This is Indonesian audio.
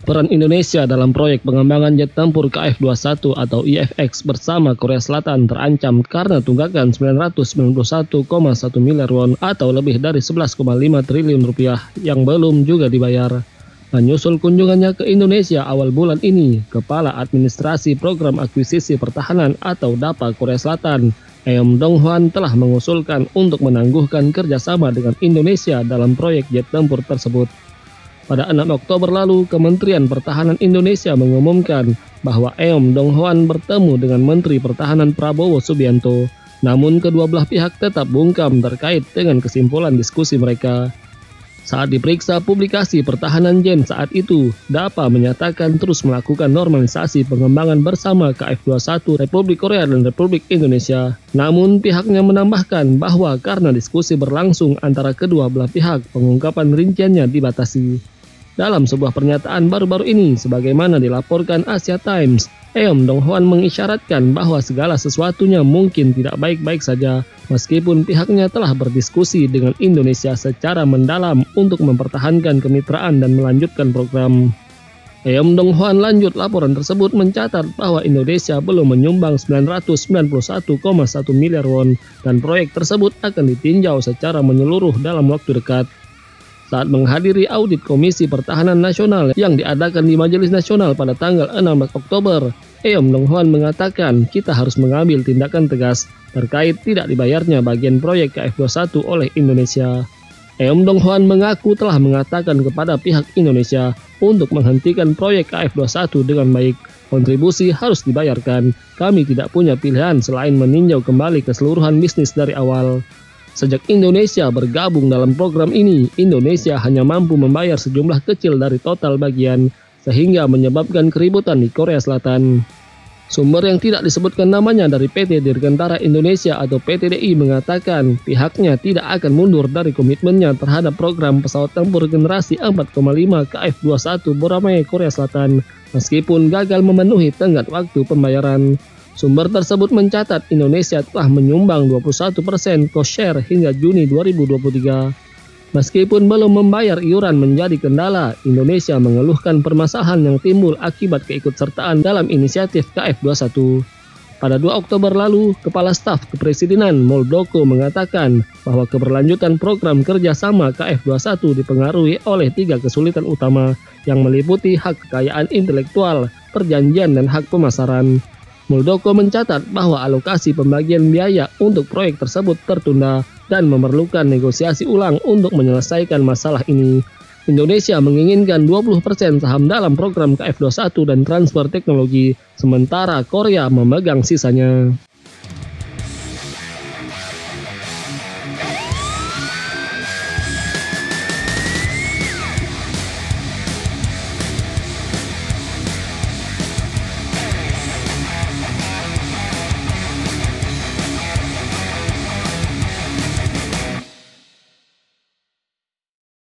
Peran Indonesia dalam proyek pengembangan jet tempur KF-21 atau IFX bersama Korea Selatan terancam karena tunggakan 991,1 miliar won atau lebih dari 11,5 triliun rupiah yang belum juga dibayar. Menyusul kunjungannya ke Indonesia awal bulan ini, Kepala Administrasi Program Akuisisi Pertahanan atau DAPA Korea Selatan, Eom Dong Hwan telah mengusulkan untuk menangguhkan kerjasama dengan Indonesia dalam proyek jet tempur tersebut. Pada 6 Oktober lalu, Kementerian Pertahanan Indonesia mengumumkan bahwa Eom Dong Hwan bertemu dengan Menteri Pertahanan Prabowo Subianto. Namun kedua belah pihak tetap bungkam terkait dengan kesimpulan diskusi mereka. Saat diperiksa publikasi pertahanan Jen saat itu, DAPA menyatakan terus melakukan normalisasi pengembangan bersama KF-21 Republik Korea dan Republik Indonesia. Namun pihaknya menambahkan bahwa karena diskusi berlangsung antara kedua belah pihak, pengungkapan rinciannya dibatasi. Dalam sebuah pernyataan baru-baru ini, sebagaimana dilaporkan Asia Times, Eom Dong Hwan mengisyaratkan bahwa segala sesuatunya mungkin tidak baik-baik saja, meskipun pihaknya telah berdiskusi dengan Indonesia secara mendalam untuk mempertahankan kemitraan dan melanjutkan program. Eom Dong Hwan lanjut laporan tersebut mencatat bahwa Indonesia belum menyumbang 991,1 miliar won dan proyek tersebut akan ditinjau secara menyeluruh dalam waktu dekat saat menghadiri audit Komisi Pertahanan Nasional yang diadakan di Majelis Nasional pada tanggal 16 Oktober, Eom Dong Hwan mengatakan kita harus mengambil tindakan tegas terkait tidak dibayarnya bagian proyek KF21 oleh Indonesia. Eom Dong Hwan mengaku telah mengatakan kepada pihak Indonesia untuk menghentikan proyek KF21 dengan baik. Kontribusi harus dibayarkan. Kami tidak punya pilihan selain meninjau kembali keseluruhan bisnis dari awal. Sejak Indonesia bergabung dalam program ini, Indonesia hanya mampu membayar sejumlah kecil dari total bagian, sehingga menyebabkan keributan di Korea Selatan. Sumber yang tidak disebutkan namanya dari PT Dirgantara Indonesia atau PTDI mengatakan pihaknya tidak akan mundur dari komitmennya terhadap program pesawat tempur generasi 4,5 KF-21 Boramae Korea Selatan meskipun gagal memenuhi tenggat waktu pembayaran. Sumber tersebut mencatat Indonesia telah menyumbang 21% cost share hingga Juni 2023. Meskipun belum membayar iuran menjadi kendala, Indonesia mengeluhkan permasalahan yang timbul akibat keikutsertaan dalam inisiatif KF21. Pada 2 Oktober lalu, Kepala Staf Kepresidenan Muldoko mengatakan bahwa keberlanjutan program kerjasama KF21 dipengaruhi oleh tiga kesulitan utama yang meliputi hak kekayaan intelektual, perjanjian, dan hak pemasaran. Muldoko mencatat bahwa alokasi pembagian biaya untuk proyek tersebut tertunda dan memerlukan negosiasi ulang untuk menyelesaikan masalah ini. Indonesia menginginkan 20% saham dalam program KF21 dan transfer teknologi, sementara Korea memegang sisanya.